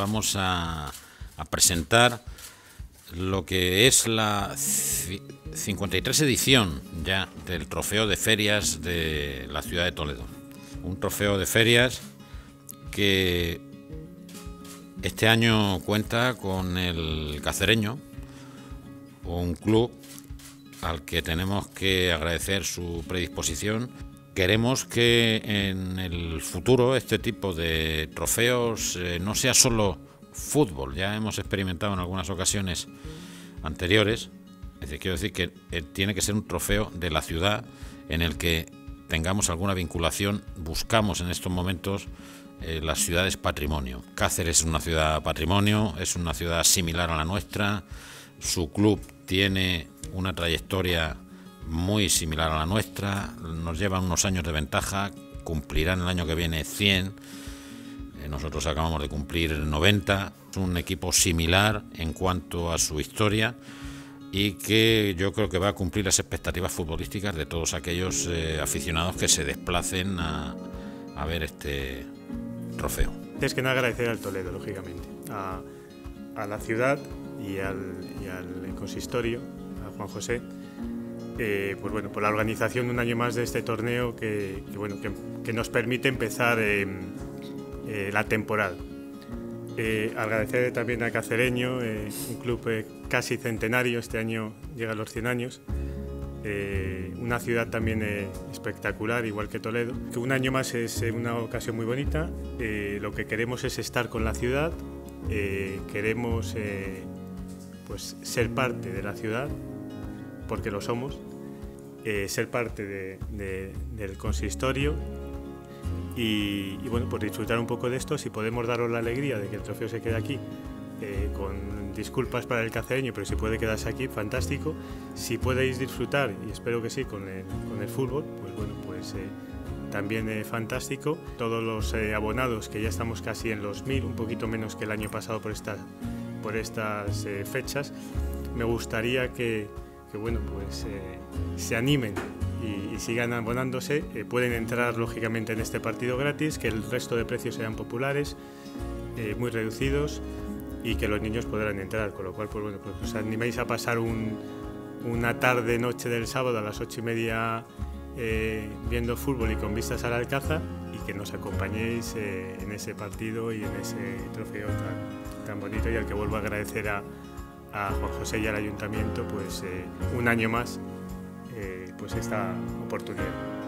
Vamos a, presentar lo que es la 53 edición ya del trofeo de ferias de la ciudad de Toledo. Un trofeo de ferias que este año cuenta con el Cacereño, un club al que tenemos que agradecer su predisposición Queremos que en el futuro este tipo de trofeos eh, no sea solo fútbol. Ya hemos experimentado en algunas ocasiones anteriores. Quiero decir que eh, tiene que ser un trofeo de la ciudad en el que tengamos alguna vinculación. Buscamos en estos momentos eh, las ciudades patrimonio. Cáceres es una ciudad patrimonio, es una ciudad similar a la nuestra. Su club tiene una trayectoria muy similar a la nuestra, nos llevan unos años de ventaja, cumplirán el año que viene 100, eh, nosotros acabamos de cumplir 90, es un equipo similar en cuanto a su historia y que yo creo que va a cumplir las expectativas futbolísticas de todos aquellos eh, aficionados que se desplacen a, ver este trofeo. Es que nada agradecer al Toledo, lógicamente, a, la ciudad y al, y al consistorio, a Juan José, eh, pues bueno, por la organización un año más de este torneo que, bueno, que, nos permite empezar eh, la temporada. Eh, agradecer también a Cacereño, un club casi centenario, este año llega a los 100 años, una ciudad también espectacular, igual que Toledo. Que un año más es una ocasión muy bonita, lo que queremos es estar con la ciudad, queremos pues, ser parte de la ciudad, porque lo somos, eh, ser parte del consistorio y, bueno, pues disfrutar un poco de esto. Si podemos daros la alegría de que el trofeo se quede aquí, eh, con disculpas para el cacereño, pero si puede quedarse aquí, fantástico. Si podéis disfrutar, y espero que sí, con el, con el fútbol, pues bueno, pues eh, también fantástico. Todos los abonados, que ya estamos casi en los mil, un poquito menos que el año pasado por, esta, por estas fechas, me gustaría que, que bueno, pues eh, se animen y, sigan abonándose. Eh, pueden entrar lógicamente en este partido gratis, que el resto de precios sean populares, eh, muy reducidos y que los niños podrán entrar. Con lo cual, pues bueno, pues os animéis a pasar una tarde, noche del sábado a las ocho y media viendo fútbol y con vistas al Alcázar y que nos acompañéis en ese partido y en ese trofeo tan, tan bonito y al que vuelvo a agradecer a a Juan José y al ayuntamiento pues eh, un año más eh, pues esta oportunidad.